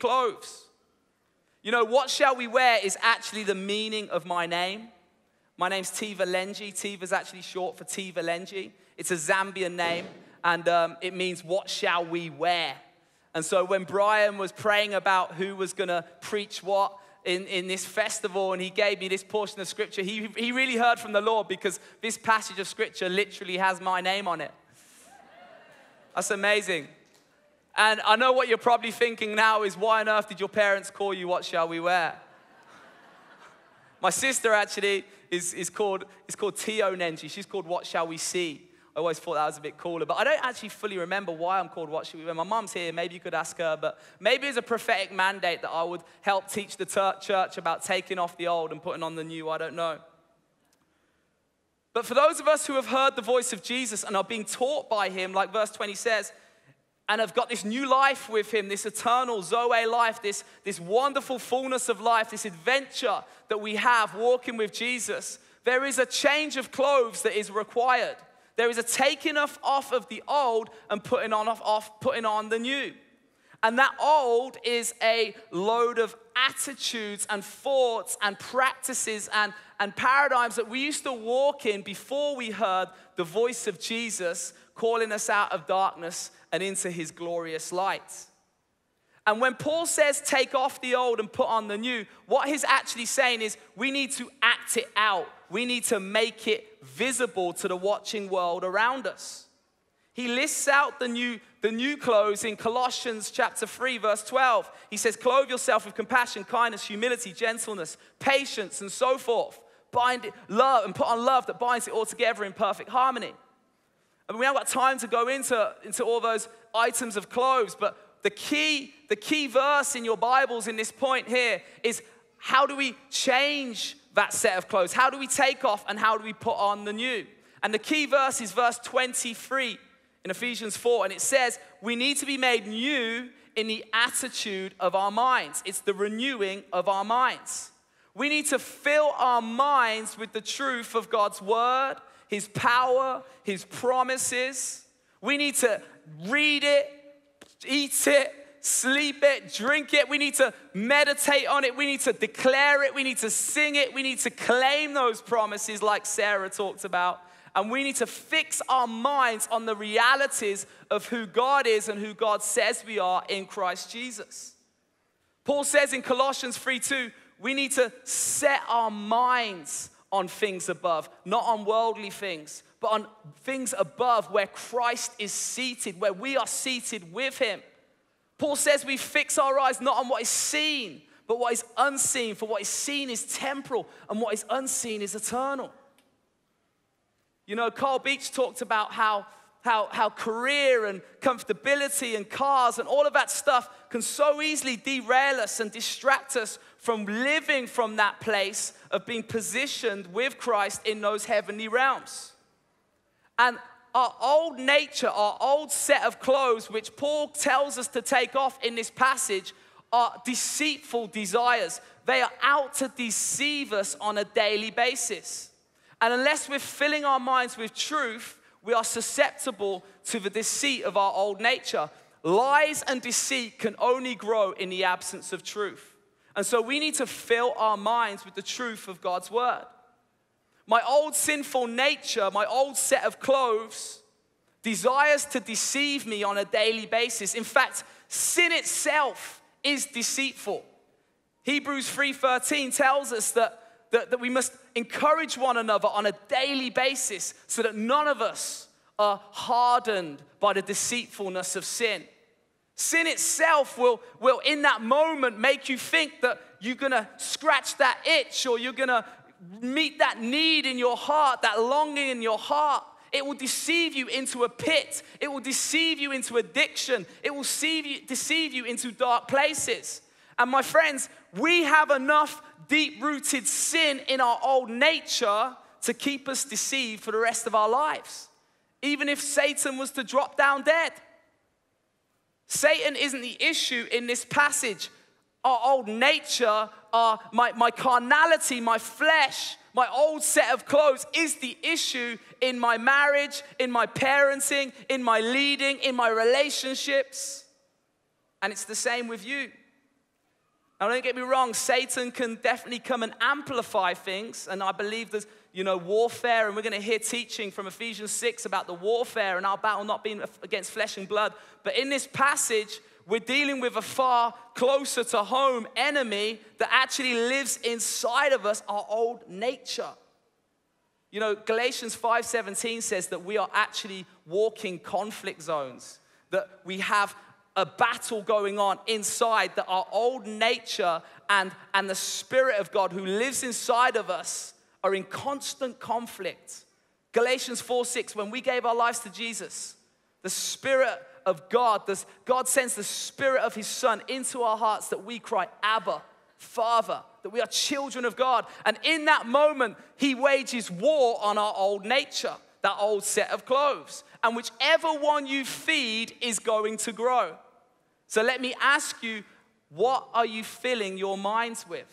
clothes. You know, what shall we wear is actually the meaning of my name. My name's Tiva Lenji. Tiva is actually short for Tiva Lenji. It's a Zambian name, and um, it means what shall we wear. And so when Brian was praying about who was going to preach what in, in this festival, and he gave me this portion of scripture, he, he really heard from the Lord because this passage of scripture literally has my name on it. That's amazing. And I know what you're probably thinking now is why on earth did your parents call you What Shall We Wear? My sister actually is, is, called, is called Tio Nenji. She's called What Shall We See? I always thought that was a bit cooler, but I don't actually fully remember why I'm called What Shall We Wear. My mom's here, maybe you could ask her, but maybe it's a prophetic mandate that I would help teach the church about taking off the old and putting on the new. I don't know. But for those of us who have heard the voice of Jesus and are being taught by him, like verse 20 says, and have got this new life with him, this eternal Zoe life, this, this wonderful fullness of life, this adventure that we have walking with Jesus, there is a change of clothes that is required. There is a taking off, off of the old and putting on, off, off, putting on the new. And that old is a load of attitudes and thoughts and practices and, and paradigms that we used to walk in before we heard the voice of Jesus calling us out of darkness and into his glorious light. And when Paul says take off the old and put on the new, what he's actually saying is we need to act it out. We need to make it visible to the watching world around us. He lists out the new, the new clothes in Colossians chapter 3, verse 12. He says, Clothe yourself with compassion, kindness, humility, gentleness, patience, and so forth. Bind it, love, and put on love that binds it all together in perfect harmony. I mean, we haven't got time to go into, into all those items of clothes, but the key, the key verse in your Bibles in this point here is how do we change that set of clothes? How do we take off and how do we put on the new? And the key verse is verse 23 in Ephesians 4, and it says, We need to be made new in the attitude of our minds. It's the renewing of our minds. We need to fill our minds with the truth of God's word his power, His promises. We need to read it, eat it, sleep it, drink it. We need to meditate on it. We need to declare it. We need to sing it. We need to claim those promises, like Sarah talked about. And we need to fix our minds on the realities of who God is and who God says we are in Christ Jesus. Paul says in Colossians 3 2, we need to set our minds on things above, not on worldly things, but on things above where Christ is seated, where we are seated with him. Paul says we fix our eyes not on what is seen, but what is unseen, for what is seen is temporal and what is unseen is eternal. You know, Carl Beach talked about how, how, how career and comfortability and cars and all of that stuff can so easily derail us and distract us from living from that place of being positioned with Christ in those heavenly realms. And our old nature, our old set of clothes, which Paul tells us to take off in this passage, are deceitful desires. They are out to deceive us on a daily basis. And unless we're filling our minds with truth, we are susceptible to the deceit of our old nature. Lies and deceit can only grow in the absence of truth. And so we need to fill our minds with the truth of God's word. My old sinful nature, my old set of clothes, desires to deceive me on a daily basis. In fact, sin itself is deceitful. Hebrews 3:13 tells us that, that, that we must encourage one another on a daily basis so that none of us are hardened by the deceitfulness of sin. Sin itself will, will, in that moment, make you think that you're gonna scratch that itch or you're gonna meet that need in your heart, that longing in your heart. It will deceive you into a pit. It will deceive you into addiction. It will deceive you into dark places. And my friends, we have enough deep rooted sin in our old nature to keep us deceived for the rest of our lives. Even if Satan was to drop down dead. Satan isn't the issue in this passage. Our old nature, our, my, my carnality, my flesh, my old set of clothes is the issue in my marriage, in my parenting, in my leading, in my relationships. And it's the same with you. Now, don't get me wrong, Satan can definitely come and amplify things, and I believe there's, you know, warfare, and we're going to hear teaching from Ephesians 6 about the warfare and our battle not being against flesh and blood. But in this passage, we're dealing with a far closer to home enemy that actually lives inside of us, our old nature. You know, Galatians 5:17 says that we are actually walking conflict zones, that we have a battle going on inside, that our old nature and, and the Spirit of God who lives inside of us are in constant conflict. Galatians 4 6, when we gave our lives to Jesus, the Spirit of God, this, God sends the Spirit of His Son into our hearts that we cry, Abba, Father, that we are children of God. And in that moment, He wages war on our old nature, that old set of clothes. And whichever one you feed is going to grow. So let me ask you, what are you filling your minds with?